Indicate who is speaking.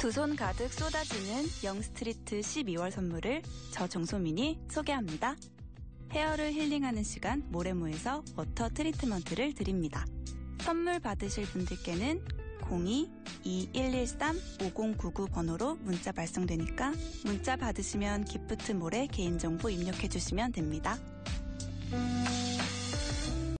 Speaker 1: 두 손 가득 쏟아지는 영스트리트 12월 선물을 저 정소민이 소개합니다. 헤어를 힐링하는 시간 모레모에서 water treatment를 드립니다. 선물 받으실 분들께는 02-2113-5099 번호로 문자 발송되니까 문자 받으시면 gift mall에 개인정보 입력해 주시면 됩니다.